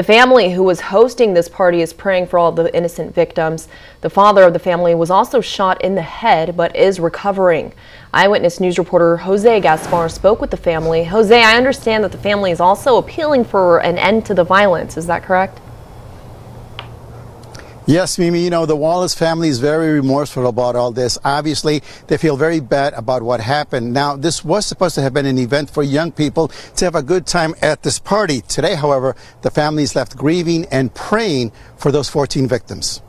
The family who was hosting this party is praying for all the innocent victims. The father of the family was also shot in the head but is recovering. Eyewitness News reporter Jose Gaspar spoke with the family. Jose, I understand that the family is also appealing for an end to the violence. Is that correct? Yes, Mimi, you know, the Wallace family is very remorseful about all this. Obviously, they feel very bad about what happened. Now, this was supposed to have been an event for young people to have a good time at this party. Today, however, the family is left grieving and praying for those 14 victims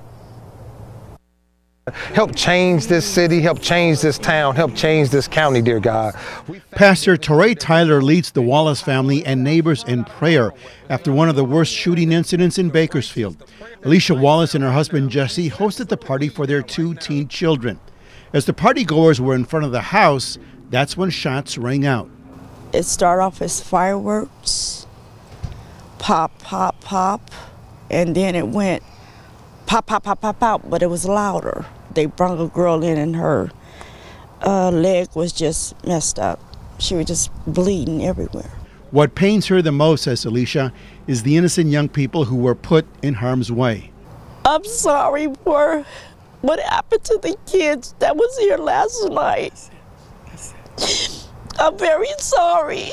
help change this city, help change this town, help change this county, dear God. Pastor Torrey Tyler leads the Wallace family and neighbors in prayer after one of the worst shooting incidents in Bakersfield. Alicea Wallace and her husband Jesse hosted the party for their two teen children. As the partygoers were in front of the house, that's when shots rang out. It started off as fireworks, pop, pop, pop, and then it went pop, pop, pop, pop, pop, but it was louder. They brought a girl in and her uh, leg was just messed up. She was just bleeding everywhere. What pains her the most, says Alicea, is the innocent young people who were put in harm's way. I'm sorry for what happened to the kids that was here last night. I'm very sorry.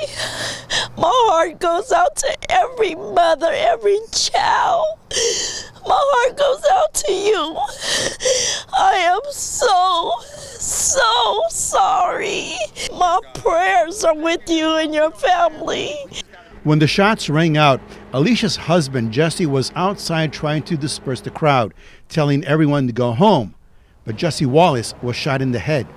My heart goes out to every mother, every child. My heart goes out to you. I am so, so sorry. My prayers are with you and your family. When the shots rang out, Alicea's husband, Jesse, was outside trying to disperse the crowd, telling everyone to go home. But Jesse Wallace was shot in the head.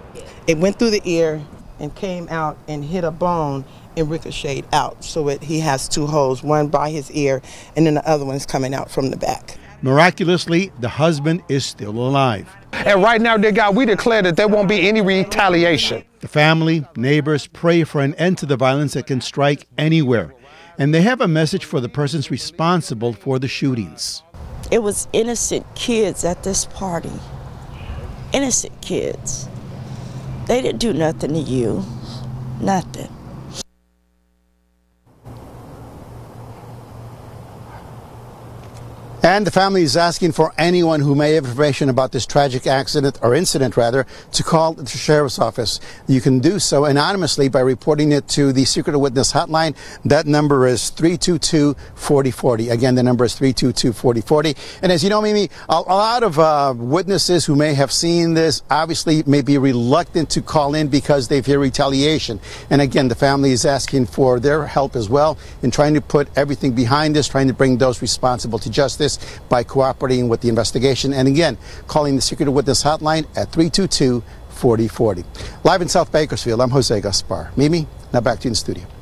It went through the ear and came out and hit a bone and ricocheted out. So it, he has two holes, one by his ear, and then the other one's coming out from the back. Miraculously, the husband is still alive. And right now, dear God, we declare that there won't be any retaliation. The family, neighbors pray for an end to the violence that can strike anywhere. And they have a message for the persons responsible for the shootings. It was innocent kids at this party. Innocent kids. They didn't do nothing to you. Nothing. And the family is asking for anyone who may have information about this tragic accident or incident rather to call the sheriff's office. You can do so anonymously by reporting it to the secret witness hotline. That number is 322-4040. Again, the number is 322-4040. And as you know, Mimi, a, a lot of uh, witnesses who may have seen this obviously may be reluctant to call in because they fear retaliation. And again, the family is asking for their help as well in trying to put everything behind this, trying to bring those responsible to justice by cooperating with the investigation. And again, calling the Secret Witness Hotline at 322 4040. Live in South Bakersfield, I'm Jose Gaspar. Mimi, now back to you in the studio.